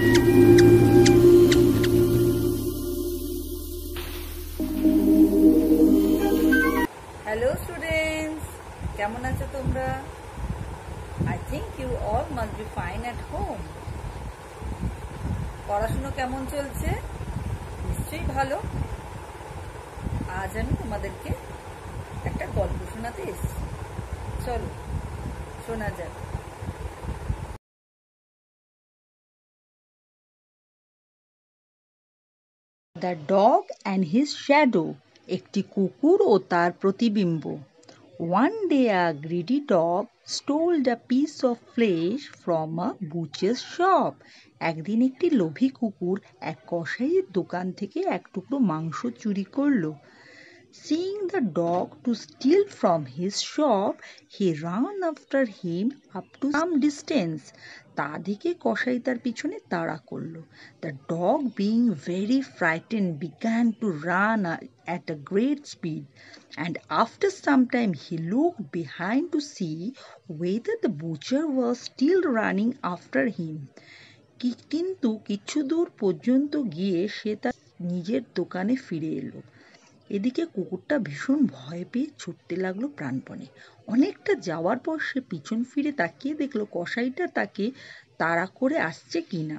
Hello students কেমন আছো তোমরা? I think you all must be fine at home পড়াশুনো কেমন চলছে? নিশ্চয়ই ভালো। আজ আমি তোমাদেরকে একটা গল্প শোনাতে এসেছি। চলো, শোনা যাক। The dog and his shadow, একটি কুকুর ও তার প্রতিবিম্ব। One day a greedy dog stole the piece of flesh from a butcher's shop. একদিন একটি লোভী কুকুর এক কসাইয়ের দোকান থেকে এক টুকরো মাংস চুরি করল। Seeing the dog to steal from his shop, he ran after him up to some distance. তা দেখে কসাই তার পিছনে তাড়া করল the dog being very frightened began to run at a great speed and after some time he looked behind to see whether the butcher was still running after him কি কিন্তু কিছু দূর পর্যন্ত গিয়ে সে তার নিজের দোকানে ফিরে এলো এদিকে কুকুরটা ভীষণ ভয় পেয়ে ছুটতে লাগল প্রাণপণে। অনেকটা যাওয়ার পর সে পিছন ফিরে তাকিয়ে দেখল কসাইটা তাকে তাড়া করে আসছে কিনা।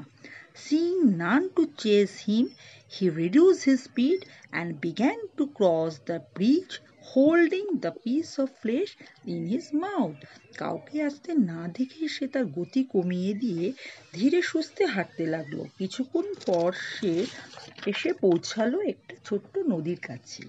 Seeing none to chase him he reduce his speed and began to cross the bridge holding the piece of flesh in his mouth কাউকে আসতে না দেখে সে তার গতি কমিয়ে দিয়ে ধীরে সুস্থে হাঁটতে লাগল। কিছুক্ষণ পর সে এসে পৌঁছালো একটা ছোট্ট নদীর কাছে।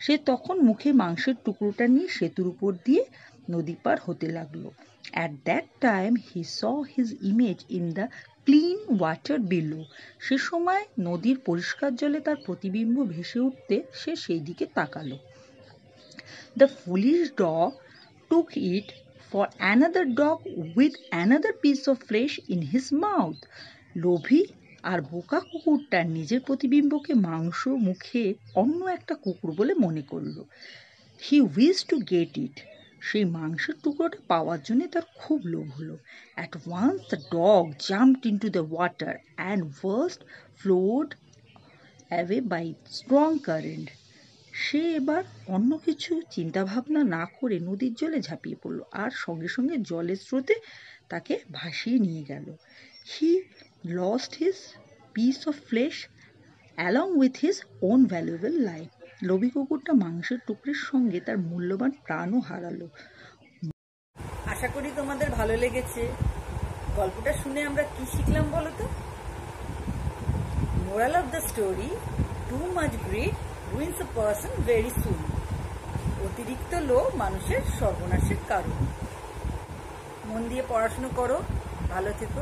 সে তখন মুখে মাংসের টুকরোটা নিয়ে সেতুর উপর দিয়ে নদী পার হতে লাগল। At that time he saw his image in the clean water below সে সময় নদীর পরিষ্কার জলে তার প্রতিবিম্ব ভেসে উঠতে সে সেই দিকে তাকালো। The foolish dog took it for another dog with another piece of flesh in his mouth. লোভী আর বোকা কুকুরটা নিজের প্রতিবিম্বকে মাংস মুখে অন্য একটা কুকুর বলে মনে করল। হি উইস টু গেট ইট সেই মাংসের টুকরোটা পাওয়ার জন্য তার খুব লোভ হলো। At once the dog jumped into the water and first flowed away by strong current সে এবার অন্য কিছু চিন্তাভাবনা না করে নদীর জলে ঝাঁপিয়ে পড়ল আর সঙ্গে সঙ্গে জলের স্রোতে তাকে ভাসিয়ে নিয়ে গেল। He lost his piece of flesh along with his own valuable life লোভী কুকুরটা মাংসের টুকরের সঙ্গে তার মূল্যবান প্রাণও হারালো। আশা করি তোমাদের ভালো লেগেছে। গল্পটা শুনে আমরা কি শিখলাম বলো তো? Moral of the story too much greed ruins a person very soon অতিরিক্ত লোভ মানুষের সর্বনাশের কারণ। মন দিয়ে পড়াশুনো করো, ভালো থেকো।